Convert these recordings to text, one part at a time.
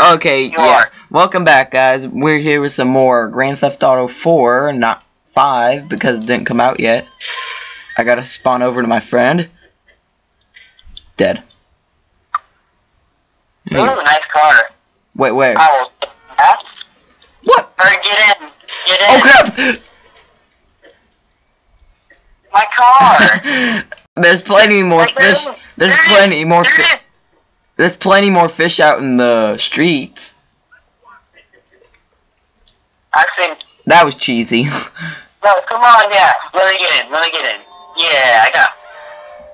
Okay, You yeah. are. Welcome back, guys. We're here with some more Grand Theft Auto 4, not 5, because it didn't come out yet. I gotta spawn over to my friend. Dead. Ooh, hmm. nice car. Wait, where? Oh, huh? What? Get in. Get in. Oh crap! My car. There's plenty more fish. There's There it is. plenty more fish. There's plenty more fish out in the streets. I think. That was cheesy. No, come on, yeah. Let me get in. Let me get in. Yeah, I got.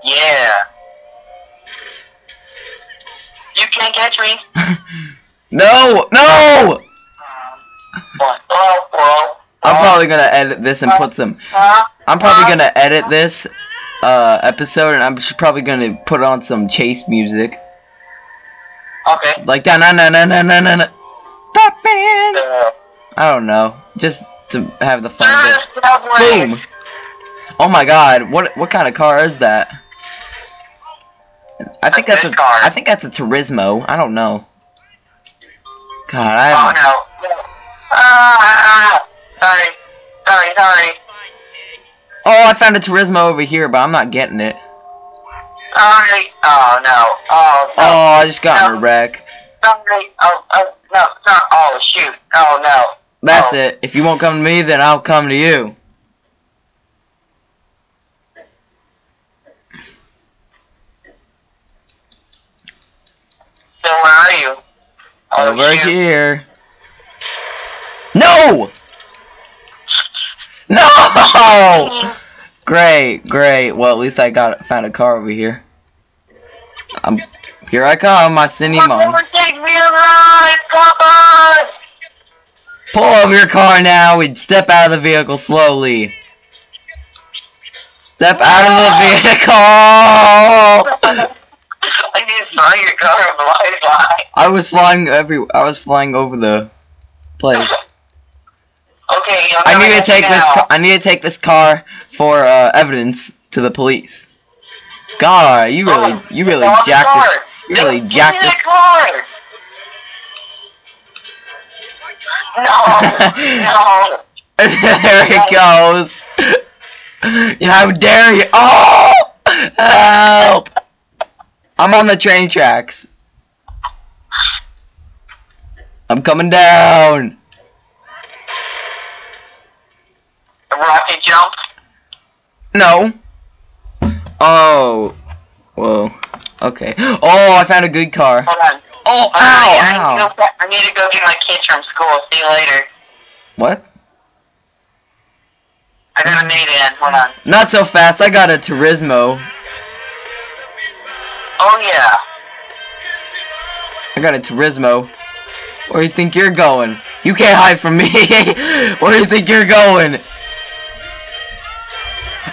Yeah. You can't catch me. no, no! What? Oh, well. I'm probably gonna edit this and put some. Huh? I'm probably gonna edit this uh, episode, and I'm probably gonna put on some chase music, Okay. like na na na na na na na. Batman. Uh, I don't know, just to have the fun. ah. Boom. Oh my God! What what kind of car is that? I think That's that's a car. I think that's a Turismo. I don't know. God, I Oh haven't. no. Ah, sorry. Sorry, sorry. Oh, I found a Turismo over here, but I'm not getting it. Sorry. Oh no. Oh no. Oh, I just got in a wreck. Sorry. Oh, oh no, no. Oh shoot. Oh no. That's Oh. it. If you won't come to me, then I'll come to you. So where are you? Oh, Over shoot. here. No! No! Great, great. Well, at least I got found a car over here. Um, here I come, my Cindy Come mom. over, take me a ride, Papa! Pull over your car now and step out of the vehicle slowly. Step out of the vehicle! I just saw your car fly. I was flying every. I was flying over the place. Okay, I'm I need to take this. I need to take this car for uh, evidence to the police. God, you really, Oh, you really jacked this. You really Give jacked this. No, no. there it goes. How dare you? Oh! Help! I'm on the train tracks. I'm coming down. Rocket jump. No. Oh. Whoa. Okay. Oh, I found a good car. Hold on. Oh, ow, need to ow. go, I need to go get my kids from school. See you later. What? I got a minivan. Hold on. Not so fast. I got a Turismo. Oh yeah. I got a Turismo. Where do you think you're going? You can't hide from me. Where do you think you're going?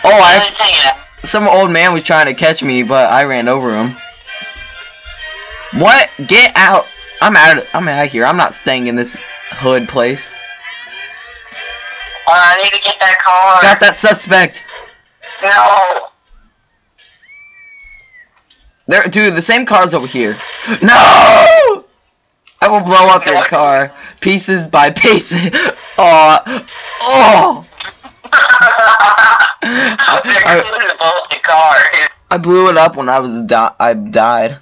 Oh, I Just hanging out. Some old man was trying to catch me, but I ran over him. What? Get out! I'm out. Of, I'm out of here. I'm not staying in this hood place. On, I need to get that car. Got that suspect. No. There, dude. The same car's over here. No! I will blow up your car, pieces by pieces. Oh, oh! The car. I blew it up when I was di- I died.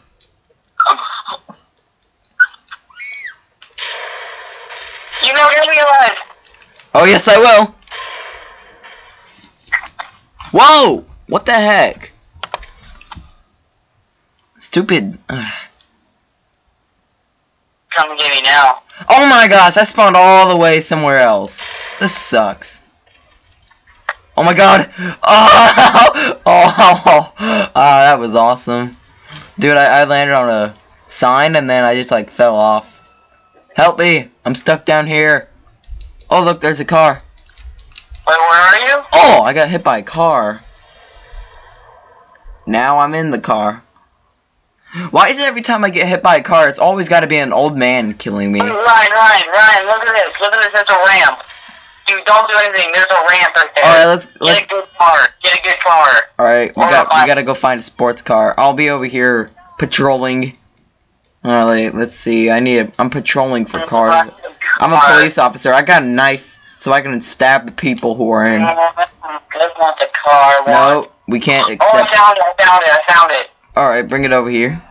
You know what I realized? Oh yes, I will. Whoa! What the heck? Stupid. Ugh. Come get me now. Oh my gosh, I spawned all the way somewhere else. This sucks. Oh my god. Oh, oh, oh, that was awesome. Dude, I, I landed on a sign and then I just like fell off. Help me. I'm stuck down here. Oh, look, there's a car. Wait, where are you? Oh, I got hit by a car. Now I'm in the car. Why is it every time I get hit by a car, it's always got to be an old man killing me? Ryan, Ryan, Ryan, look at this. Look at this. There's a ramp. Dude, don't do anything. There's a ramp right there. Alright, let's Get let's a good car. Get a good car. Alright, we Hold got we gotta go find a sports car. I'll be over here patrolling. Alright, let's see. I need. A, I'm patrolling for cars. I'm a police officer. I got a knife, so I can stab the people who are in. The car. No, we can't accept. Oh, I found it. I found it. I found it. Alright, bring it over here.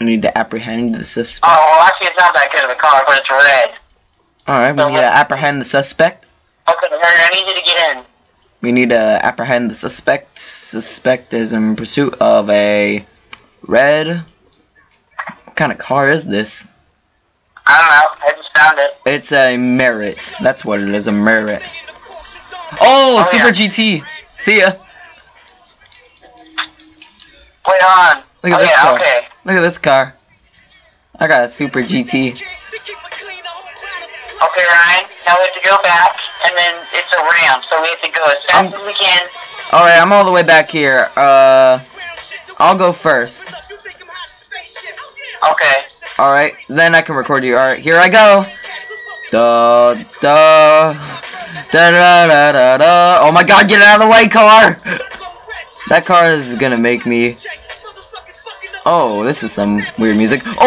I need to apprehend the suspect. Oh, well, actually, it's not that good of a car, but it's red. Alright, we need to apprehend the suspect. Okay, hurry, I need you to get in. We need to apprehend the suspect. Suspect is in pursuit of a red. What kind of car is this? I don't know. I just found it. It's a Merit. That's what it is, a Merit. Oh, Oh, Super yeah. GT. See ya. Wait, on. Look at okay, this oh, car. okay. Look at this car. I got a Super GT. Okay, Ryan. Now we have to go back, and then it's a ramp, so we have to go as fast Um, as we can. Alright, I'm all the way back here. Uh, I'll go first. Okay. Alright, then I can record you. Alright, here I go. Da da da da da da da. Oh my god, get out of the way, car! That car is gonna make me. Oh, this is some weird music. Oh!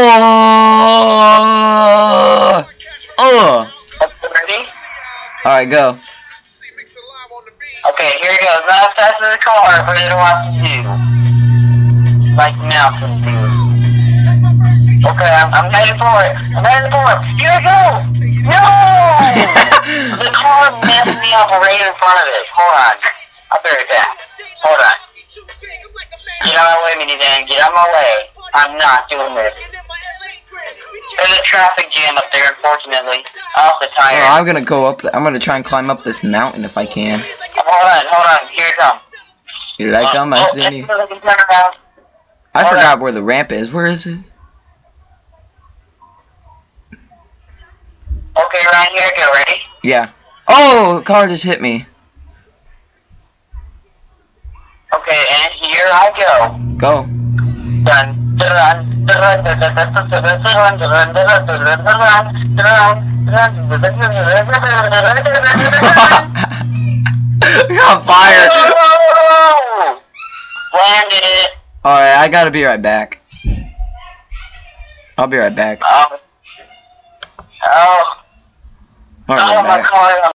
Oh! Ready? Alright, go. Okay, here it goes. Not as fast as the car, but it'll have to do. Like mountains do. Okay, I'm, I'm headed for it. I'm headed for it. Here we go! No! the car messed me up right in front of it. Hold on. I'll be right back. Hold on. Get out of my way, minivan. Get out of my way. I'm not doing this. There's a traffic jam up there, unfortunately. Off the Oh, tire. I'm gonna go up. I'm gonna try and climb up this mountain if I can. Hold on, hold on. Here it comes. Here I come. I oh, see oh, it's you. around. I forgot where the ramp is. Where is it? Okay, Ryan, here I go. Ready? Yeah. Oh, car just hit me. Okay, and here I go. Go. Dun, dun, got fired. Alright, I gotta be right back. I'll be right back. Um, oh. Alright, right oh, back.